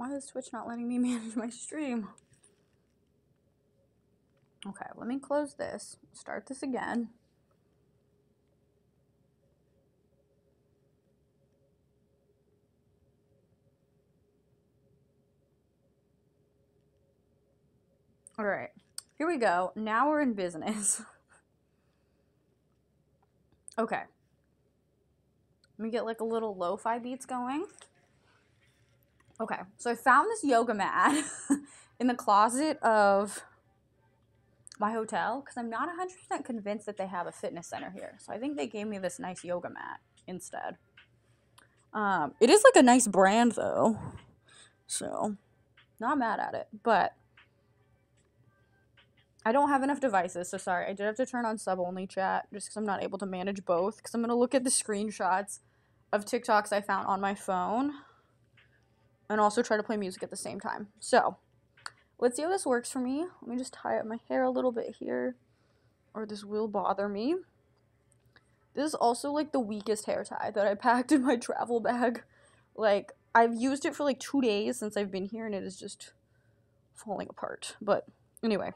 Why is Twitch not letting me manage my stream? Okay, let me close this. Start this again. All right, here we go. Now we're in business. okay. Let me get like a little lo-fi beats going. Okay, so I found this yoga mat in the closet of my hotel because I'm not 100% convinced that they have a fitness center here. So I think they gave me this nice yoga mat instead. Um, it is like a nice brand though. So, not mad at it. But I don't have enough devices, so sorry. I did have to turn on sub only chat just because I'm not able to manage both. Because I'm going to look at the screenshots of TikToks I found on my phone and also try to play music at the same time. So, let's see how this works for me. Let me just tie up my hair a little bit here, or this will bother me. This is also like the weakest hair tie that I packed in my travel bag. Like, I've used it for like two days since I've been here, and it is just falling apart. But anyway,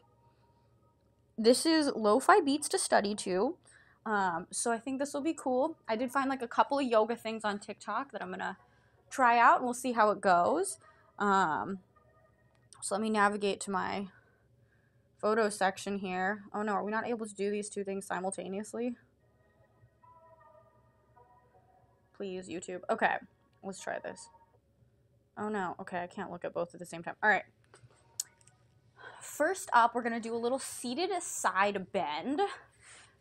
this is lo fi beats to study to. Um, so I think this will be cool. I did find like a couple of yoga things on TikTok that I'm gonna try out and we'll see how it goes. Um, so let me navigate to my photo section here. Oh no, are we not able to do these two things simultaneously? Please, YouTube. Okay, let's try this. Oh no, okay, I can't look at both at the same time. All right. First up, we're to do a little seated side bend.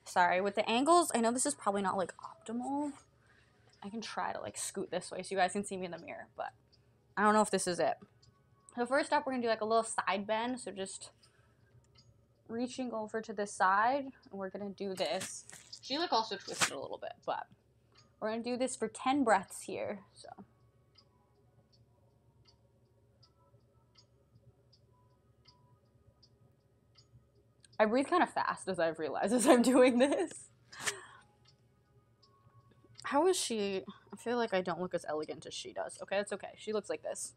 Sorry, with the angles, I know this is probably not like optimal. I can try to like scoot this way so you guys can see me in the mirror, but I don't know if this is it. So first up, we're gonna do like a little side bend. So just reaching over to the side, and we're gonna do this. She like also twisted a little bit, but we're gonna do this for 10 breaths here, so. I breathe kind of fast as I've realized as I'm doing this. How is she? I feel like I don't look as elegant as she does. Okay, that's okay. She looks like this.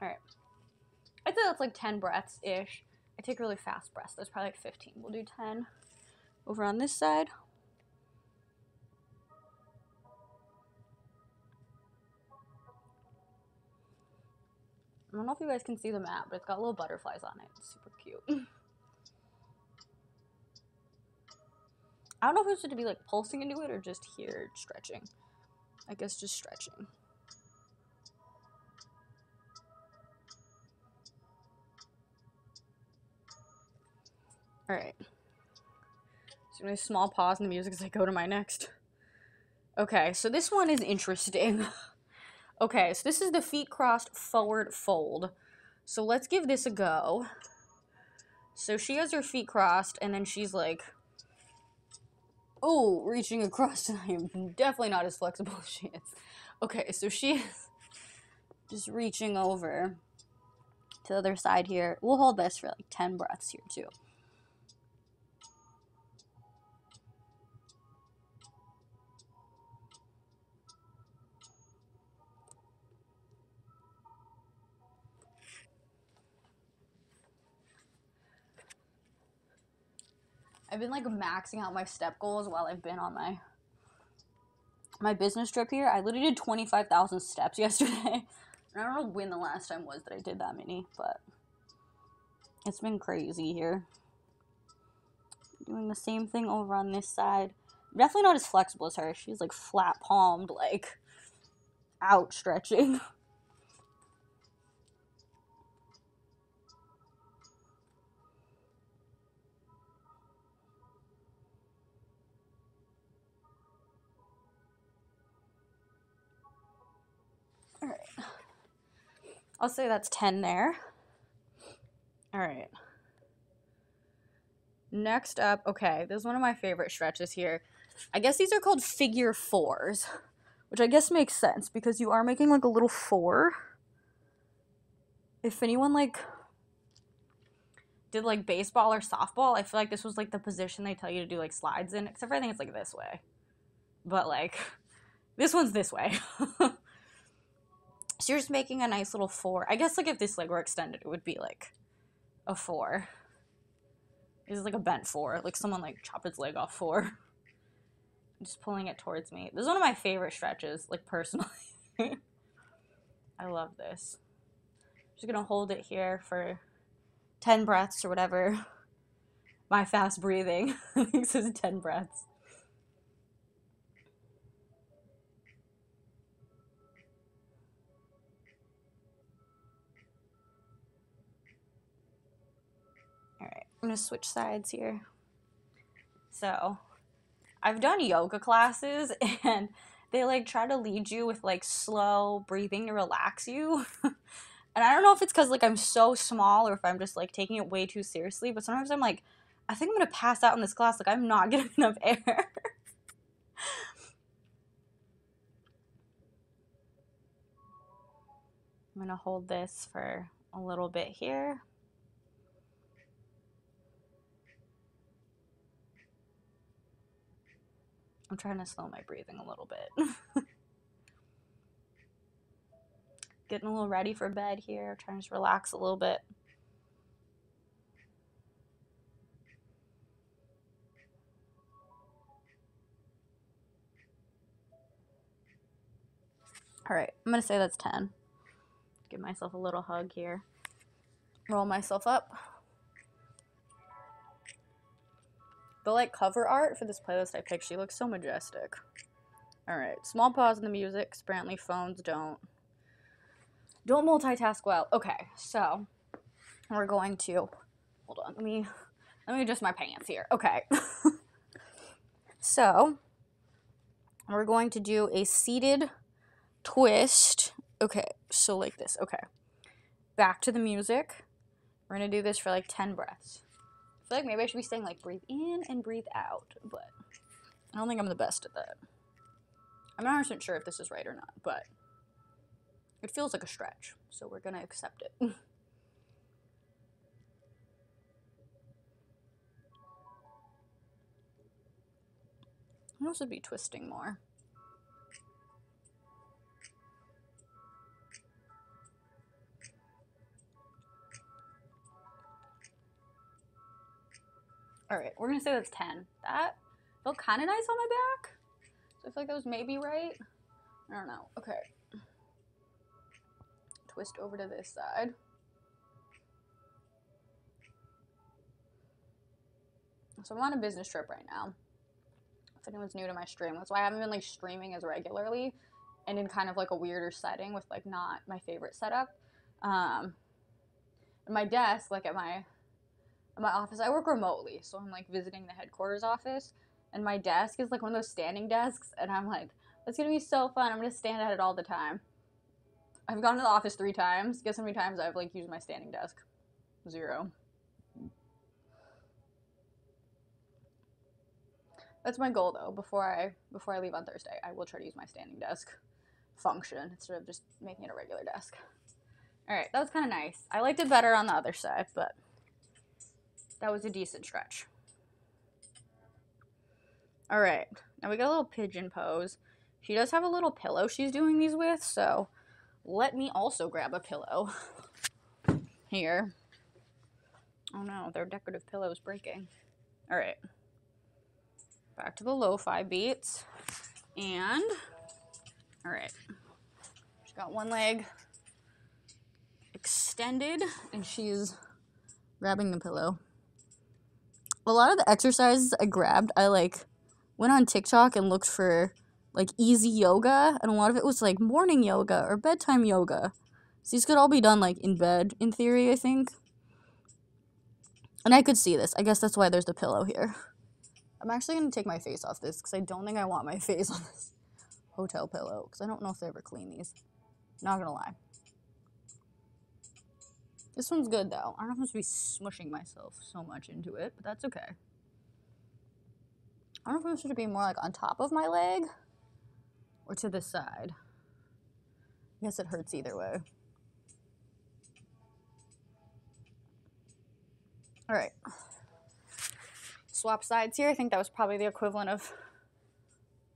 Alright. I'd say that's like 10 breaths ish. I take really fast breaths. That's probably like 15. We'll do 10 over on this side. I don't know if you guys can see the map, but it's got little butterflies on it. It's super cute. I don't know if it's supposed to be like pulsing into it or just here stretching. I guess just stretching. Alright. So i'm a small pause in the music as I go to my next. Okay, so this one is interesting. Okay, so this is the feet crossed forward fold. So let's give this a go. So she has her feet crossed, and then she's like, oh, reaching across. I am definitely not as flexible as she is. Okay, so she is just reaching over to the other side here. We'll hold this for like 10 breaths here, too. I've been like maxing out my step goals while I've been on my my business trip here, I literally did 25,000 steps yesterday. I don't know when the last time was that I did that many, but it's been crazy here. Doing the same thing over on this side. Definitely not as flexible as her. She's like flat palmed, like outstretching. I'll say that's 10 there. Alright. Next up, okay, this is one of my favorite stretches here. I guess these are called figure fours, which I guess makes sense because you are making like a little four. If anyone like did like baseball or softball, I feel like this was like the position they tell you to do like slides in, except for I think it's like this way. But like, this one's this way. So you're just making a nice little four. I guess like if this leg were extended, it would be like a four. This is like a bent four. Like someone like chop its leg off four. just pulling it towards me. This is one of my favorite stretches, like personally. I love this. I'm Just gonna hold it here for 10 breaths or whatever. My fast breathing. this is 10 breaths. I'm gonna switch sides here. So, I've done yoga classes and they like try to lead you with like slow breathing to relax you. and I don't know if it's because like I'm so small or if I'm just like taking it way too seriously, but sometimes I'm like, I think I'm gonna pass out in this class. Like, I'm not getting enough air. I'm gonna hold this for a little bit here. I'm trying to slow my breathing a little bit. Getting a little ready for bed here, trying to relax a little bit. All right, I'm gonna say that's 10. Give myself a little hug here. Roll myself up. The like cover art for this playlist I picked, she looks so majestic. Alright, small pause in the music. Apparently phones don't don't multitask well. Okay, so we're going to hold on, let me let me adjust my pants here. Okay. so we're going to do a seated twist. Okay, so like this. Okay. Back to the music. We're gonna do this for like 10 breaths feel like maybe I should be saying like breathe in and breathe out, but I don't think I'm the best at that. I'm not 100% sure if this is right or not, but it feels like a stretch, so we're gonna accept it. I should be twisting more. All right, we're gonna say that's 10. That felt kind of nice on my back. So I feel like that was maybe right. I don't know. Okay. Twist over to this side. So I'm on a business trip right now. If anyone's new to my stream, that's why I haven't been like streaming as regularly and in kind of like a weirder setting with like not my favorite setup. Um, my desk, like at my my office. I work remotely, so I'm like visiting the headquarters office, and my desk is like one of those standing desks, and I'm like, it's gonna be so fun. I'm gonna stand at it all the time. I've gone to the office three times. Guess how many times I've like used my standing desk? Zero. That's my goal though. Before I before I leave on Thursday, I will try to use my standing desk function instead of just making it a regular desk. All right, that was kind of nice. I liked it better on the other side, but that was a decent stretch. All right, now we got a little pigeon pose. She does have a little pillow she's doing these with, so let me also grab a pillow here. Oh no, their decorative pillow is breaking. All right, back to the lo-fi beats. And, all right, she's got one leg extended and she's grabbing the pillow. A lot of the exercises I grabbed, I like went on TikTok and looked for like easy yoga, and a lot of it was like morning yoga or bedtime yoga. So these could all be done like in bed, in theory, I think. And I could see this. I guess that's why there's the pillow here. I'm actually to take my face off this because I don't think I want my face on this hotel pillow because I don't know if they ever clean these. Not to lie. This one's good though. I don't know if I'm supposed to be smushing myself so much into it, but that's okay. I don't know if I'm supposed to be more like on top of my leg or to the side. I guess it hurts either way. All right. Swap sides here. I think that was probably the equivalent of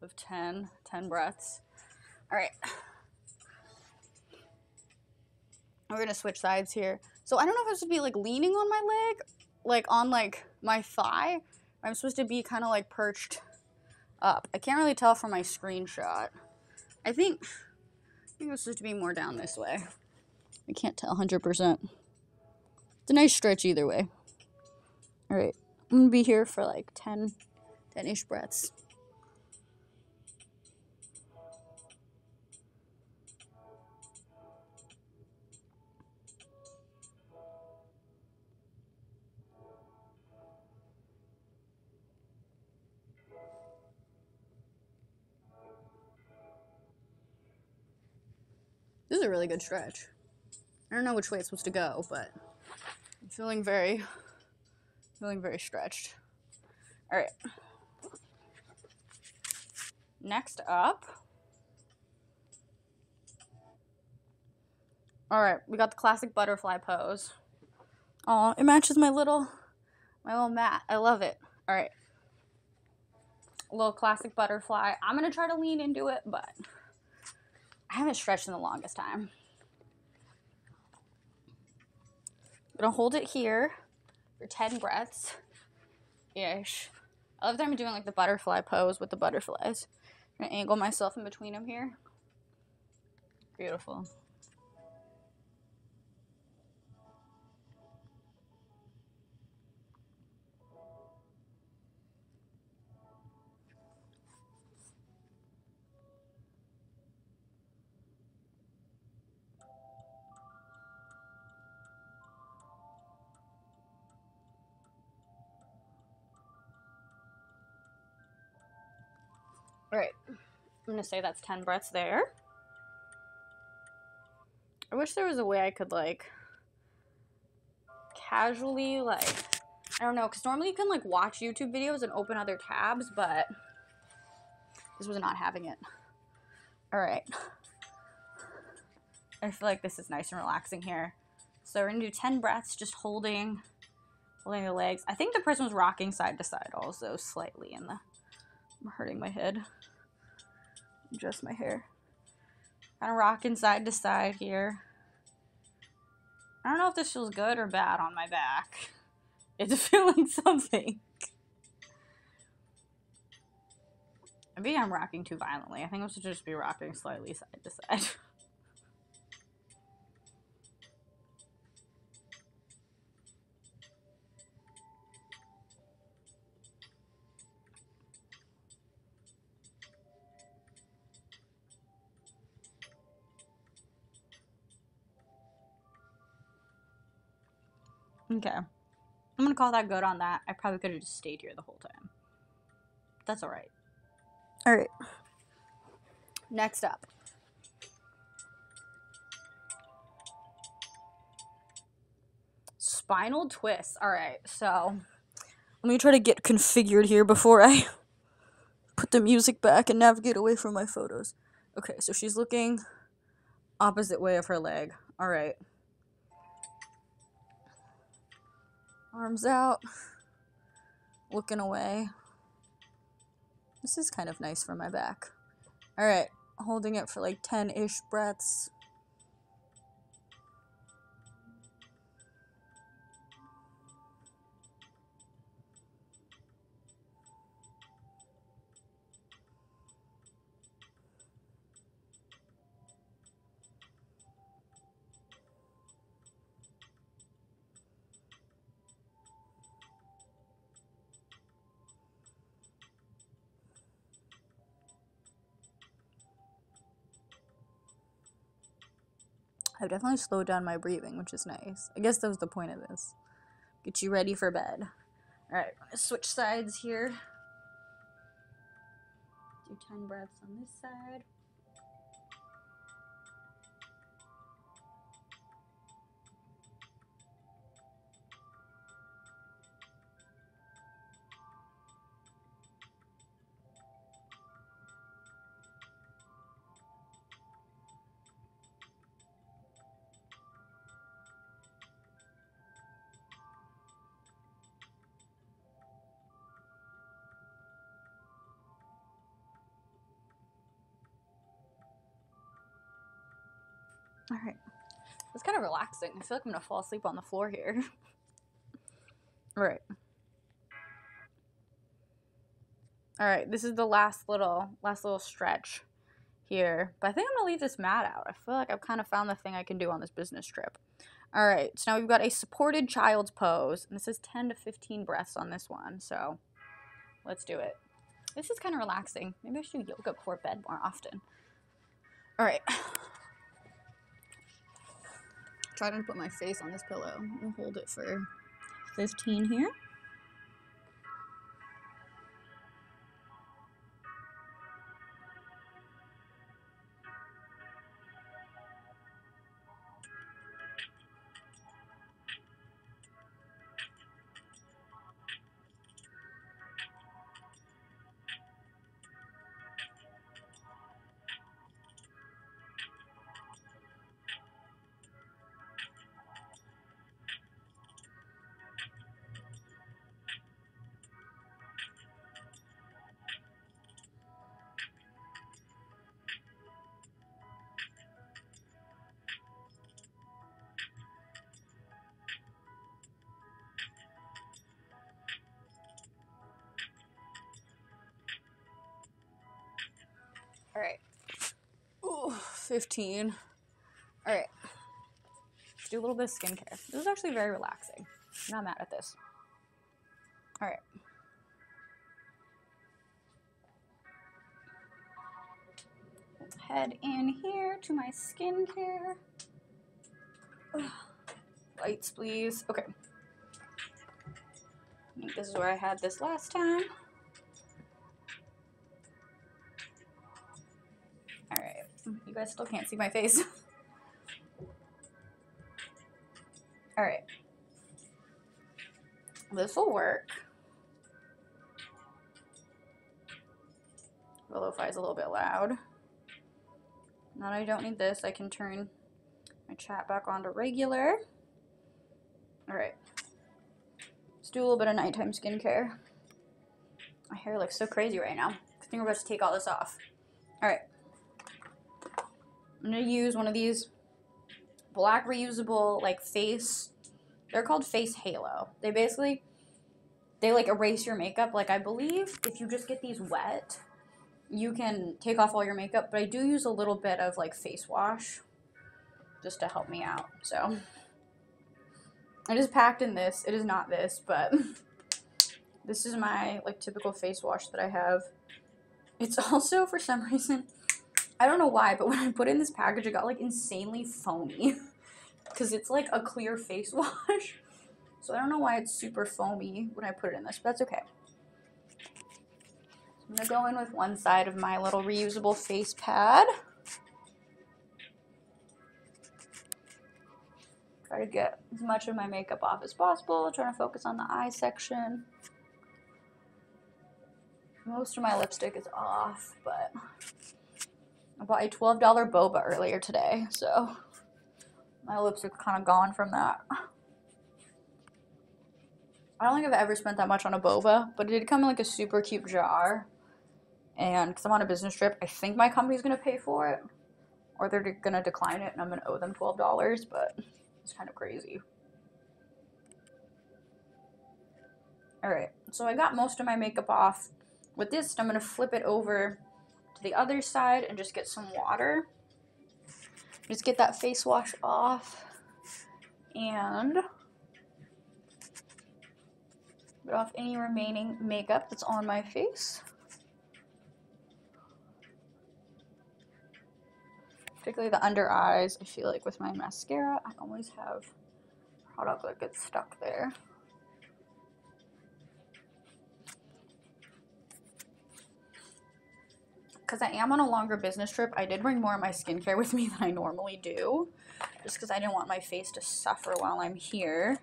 of 10, 10 breaths. All right. We're gonna switch sides here. So I don't know if I'm supposed to be like leaning on my leg, like on like my thigh. I'm supposed to be kind of like perched up. I can't really tell from my screenshot. I think I think it's supposed to be more down this way. I can't tell 100%. It's a nice stretch either way. All right, I'm gonna be here for like 10, 10-ish breaths. Is a really good stretch. I don't know which way it's supposed to go, but I'm feeling very, feeling very stretched. All right. Next up. All right, we got the classic butterfly pose. Oh, it matches my little, my little mat. I love it. All right. A little classic butterfly. I'm gonna try to lean into it, but I haven't stretched in the longest time. I'm gonna hold it here for 10 breaths ish. I love that I'm doing like the butterfly pose with the butterflies. I'm gonna angle myself in between them here. Beautiful. All right, I'm gonna say that's 10 breaths there. I wish there was a way I could like casually like I don't know, because normally you can like watch YouTube videos and open other tabs, but this was not having it. All right. I feel like this is nice and relaxing here. So we're gonna do 10 breaths, just holding, holding the legs. I think the person was rocking side to side also slightly in the, I'm hurting my head. Adjust my hair. Kind of rocking side to side here. I don't know if this feels good or bad on my back. It's feeling something. Maybe I'm rocking too violently. I think I should just be rocking slightly side to side. Okay. I'm gonna call that good on that. I probably could have just stayed here the whole time. That's alright. Alright. Next up. Spinal twist. Alright, so let me try to get configured here before I put the music back and navigate away from my photos. Okay, so she's looking opposite way of her leg. Alright. Arms out, looking away. This is kind of nice for my back. All right, holding it for like 10 ish breaths. I've definitely slowed down my breathing, which is nice. I guess that was the point of this. Get you ready for bed. Alright, switch sides here. Do 10 breaths on this side. All right. It's kind of relaxing. I feel like I'm going to fall asleep on the floor here. All right. All right, this is the last little last little stretch here. But I think I'm going to leave this mat out. I feel like I've kind of found the thing I can do on this business trip. All right, so now we've got a supported child's pose. And this is 10 to 15 breaths on this one. So let's do it. This is kind of relaxing. Maybe I should do yoga before bed more often. All right. Try to put my face on this pillow. I'll hold it for 15 here. 15. All right. Let's do a little bit of skincare. This is actually very relaxing. I'm not mad at this. All right. Head in here to my skincare. Lights, please. Okay. I think this is where I had this last time. Still can't see my face. Alright. This will work. The lo-fi is a little bit loud. Now I don't need this, I can turn my chat back on to regular. Alright. Let's do a little bit of nighttime skincare. My hair looks so crazy right now. I think we're about to take all this off. Alright. I'm gonna use one of these black reusable like face they're called face halo. They basically they like erase your makeup. Like i believe if you just get these wet you can take off all your makeup but i do use a little bit of like face wash just to help me out so. It is packed in this. It is not this but this is my like typical face wash that i have. It's also for some reason I don't know why, but when I put in this package, it got like insanely foamy because it's like a clear face wash. So I don't know why it's super foamy when I put it in this, but that's okay. I'm gonna go in with one side of my little reusable face pad. Try to get as much of my makeup off as possible. Trying to focus on the eye section. Most of my lipstick is off, but I bought a $12 boba earlier today, so my lips are kind of gone from that. I don't think I've ever spent that much on a boba, but it did come in like a super cute jar. And because I'm on a business trip, I think my company's going to pay for it. Or they're going to decline it and I'm going to owe them $12, but it's kind of crazy. Alright, so I got most of my makeup off. With this, I'm going to flip it over to the other side and just get some water. Just get that face wash off and get off any remaining makeup that's on my face. particularly the under eyes. I feel like with my mascara, I always have product that gets stuck there. Because I am on a longer business trip, I did bring more of my skincare with me than I normally do. Just because I didn't want my face to suffer while I'm here.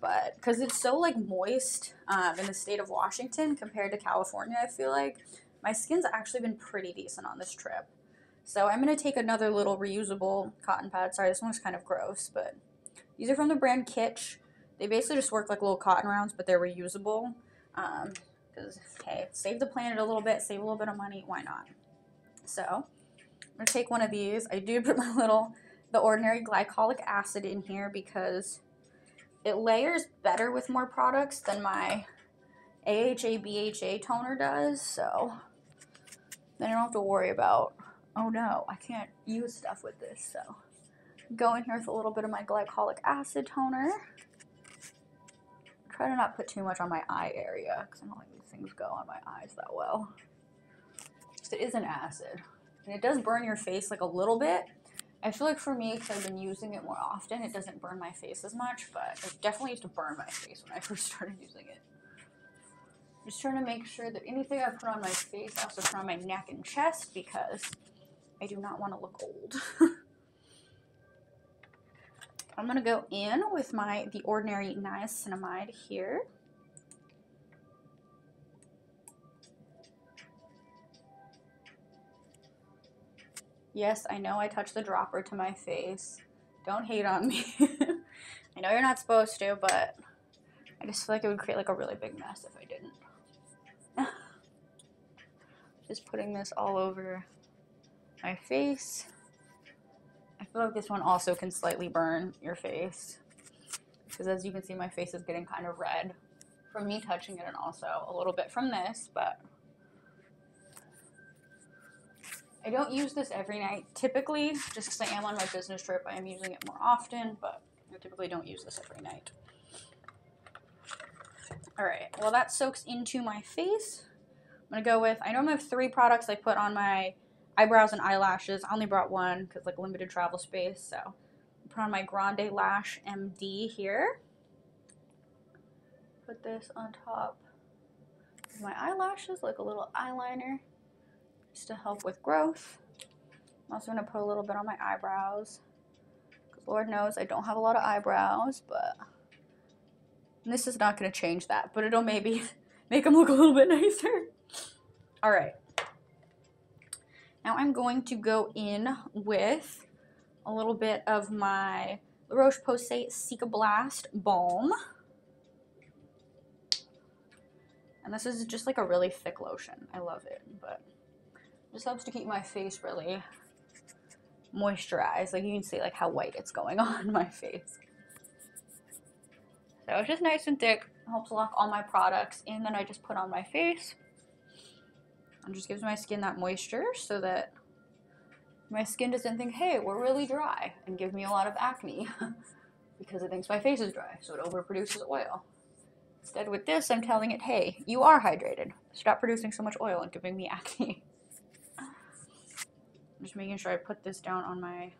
But because it's so like moist um, in the state of Washington compared to California, I feel like my skin's actually been pretty decent on this trip. So I'm going to take another little reusable cotton pad. Sorry, this one's kind of gross, but these are from the brand Kitsch. They basically just work like little cotton rounds, but they're reusable. Because, hey, save the planet a little bit, save a little bit of money, why not? So, I'm going to take one of these. I do put my little, the ordinary glycolic acid in here because it layers better with more products than my AHA BHA toner does. So, then I don't have to worry about oh no, I can't use stuff with this. So go in here with a little bit of my glycolic acid toner. Try to not put too much on my eye area because I don't like these things go on my eyes that well. Cause it is an acid. And it does burn your face like a little bit. I feel like for me, because I've been using it more often, it doesn't burn my face as much, but it definitely used to burn my face when I first started using it. Just trying to make sure that anything I put on my face, I also put on my neck and chest because I do not want to look old. I'm going to go in with my The Ordinary Niacinamide here. Yes, I know I touched the dropper to my face. Don't hate on me. I know you're not supposed to, but I just feel like it would create like a really big mess if I didn't. just putting this all over my face. Feel like this one also can slightly burn your face. Because as you can see, my face is getting kind of red from me touching it and also a little bit from this, but I don't use this every night. Typically, just because I am on my business trip, I am using it more often, but I typically don't use this every night. All right, well that soaks into my face. I'm gonna go with, I normally have three products I put on my eyebrows and eyelashes. I only brought one because like limited travel space. So put on my Grande Lash MD here. Put this on top of my eyelashes like a little eyeliner just to help with growth. I'm also going to put a little bit on my eyebrows. Because Lord knows I don't have a lot of eyebrows, but this is not going to change that. But it'll maybe make them look a little bit nicer. All right. Now I'm going to go in with a little bit of my La Roche-Posay Cicaplast Balm. And this is just like a really thick lotion. I love it, but it just helps to keep my face really moisturized. Like you can see like how white it's going on my face. So it's just nice and thick. Helps lock all my products in then I just put on my face. And just gives my skin that moisture so that my skin doesn't think, hey, we're really dry, and give me a lot of acne because it thinks my face is dry, so it overproduces oil. Instead, with this, I'm telling it, hey, you are hydrated. Stop producing so much oil and giving me acne. I'm just making sure I put this down on my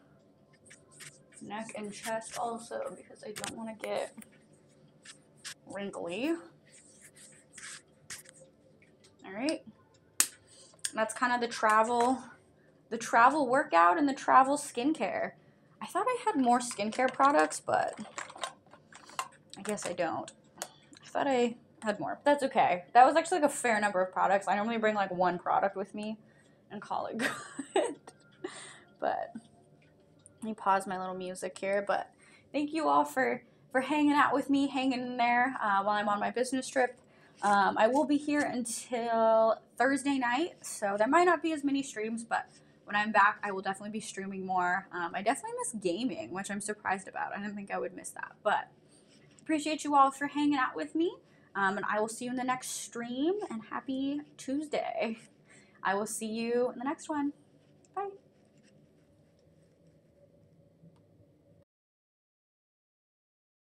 neck and chest also because I don't want to get wrinkly. All right that's kind of the travel, the travel workout and the travel skincare. I thought I had more skincare products, but I guess I don't. I thought I had more. That's okay. That was actually like a fair number of products. I normally bring like one product with me and call it good. but let me pause my little music here. But thank you all for for hanging out with me, hanging in there uh, while I'm on my business trip. Um, I will be here until Thursday night, so there might not be as many streams, but when I'm back, I will definitely be streaming more. Um, I definitely miss gaming, which I'm surprised about. I didn't think I would miss that, but appreciate you all for hanging out with me. Um, and I will see you in the next stream, and happy Tuesday. I will see you in the next one. Bye.